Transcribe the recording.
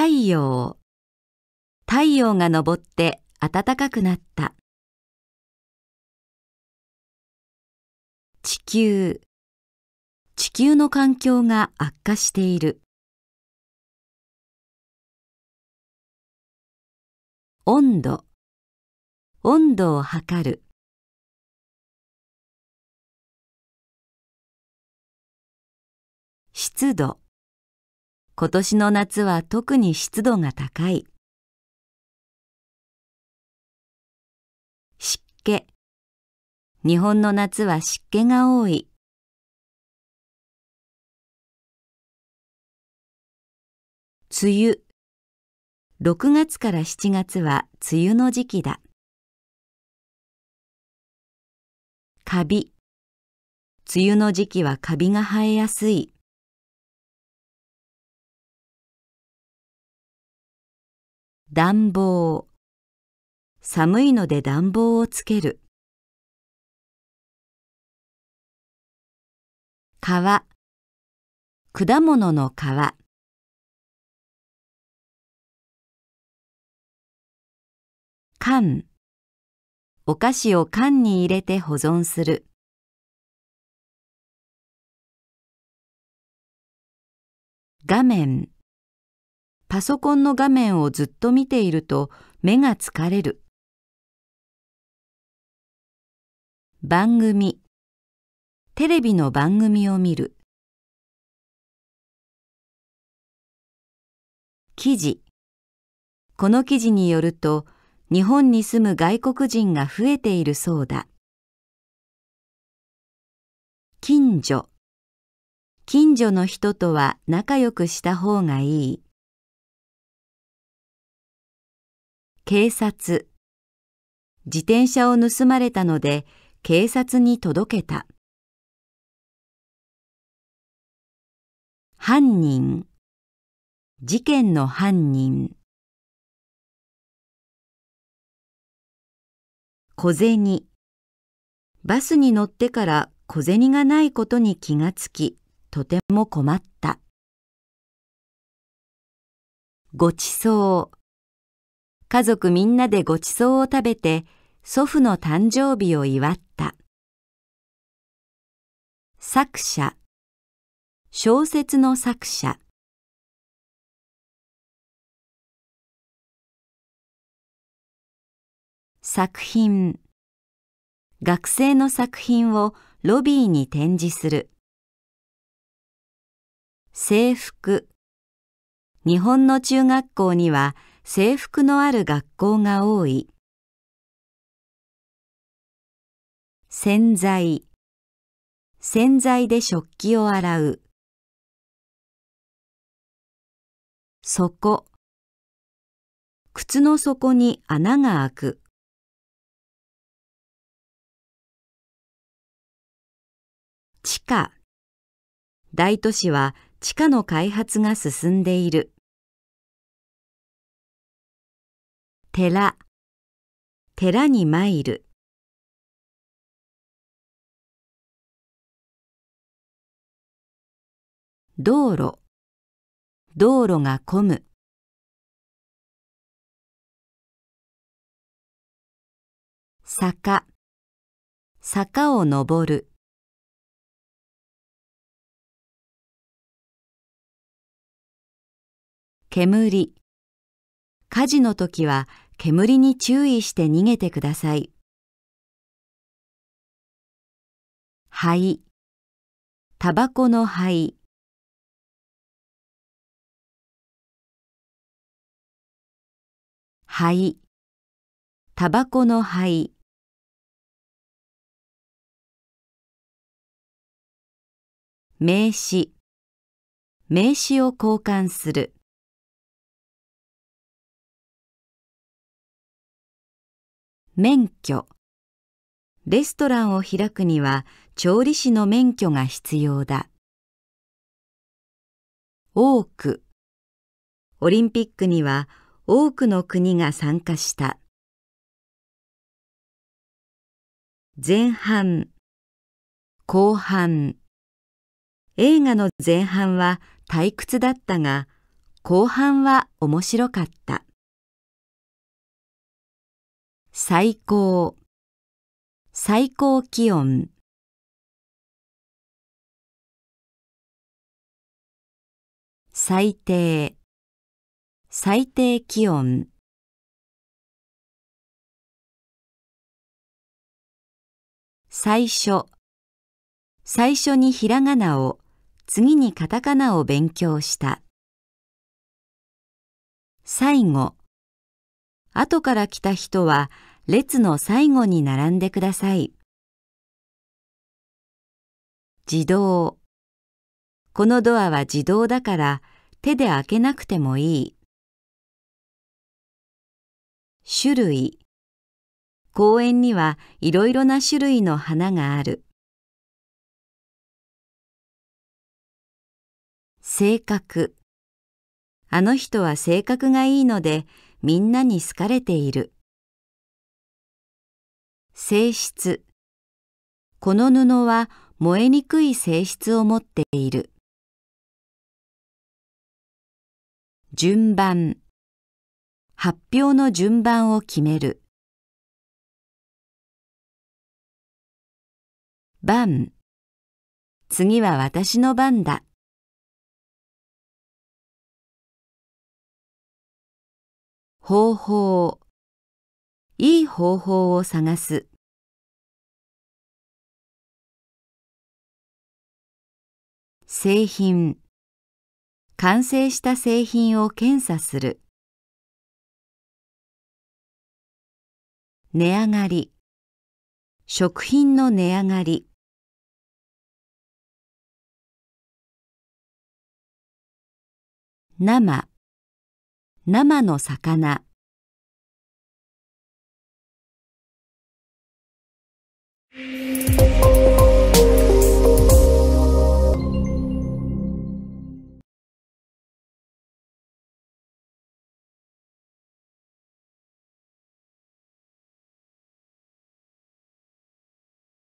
太陽太陽が昇って暖かくなった。地球。地球の環境が悪化している。温度。温度を測る。湿度。今年の夏は特に湿度が高い。湿気。日本の夏は湿気が多い。梅雨。6月から7月は梅雨の時期だ。カビ。梅雨の時期はカビが生えやすい。暖房。寒いので暖房をつける。皮果物の皮缶。お菓子を缶に入れて保存する。画面。パソコンの画面をずっと見ていると目が疲れる。番組。テレビの番組を見る。記事。この記事によると日本に住む外国人が増えているそうだ。近所。近所の人とは仲良くした方がいい。警察。自転車を盗まれたので警察に届けた。犯人。事件の犯人。小銭。バスに乗ってから小銭がないことに気がつきとても困った。ごちそう家族みんなでごちそうを食べて祖父の誕生日を祝った。作者。小説の作者。作品。学生の作品をロビーに展示する。制服。日本の中学校には制服のある学校が多い。洗剤。洗剤で食器を洗う。底。靴の底に穴が開く。地下。大都市は地下の開発が進んでいる。寺。寺に参る。道路。道路が混む。坂。坂を登る。煙。火事の時は煙に注意して逃げてください。灰。タバコの灰。灰。タバコの灰。名詞。名詞を交換する。免許。レストランを開くには調理師の免許が必要だ。多く。オリンピックには多くの国が参加した。前半。後半。映画の前半は退屈だったが後半は面白かった。最高。最高気温。最低。最低気温。最初。最初にひらがなを次にカタカナを勉強した。最後。後から来た人は列の最後に並んでください自動このドアは自動だから手で開けなくてもいい。種類公園にはいろいろな種類の花がある。性格あの人は性格がいいのでみんなに好かれている。性質。この布は燃えにくい性質を持っている。順番。発表の順番を決める。番。次は私の番だ。方法。いい方法を探す。製品。完成した製品を検査する。値上がり。食品の値上がり。生。生の魚。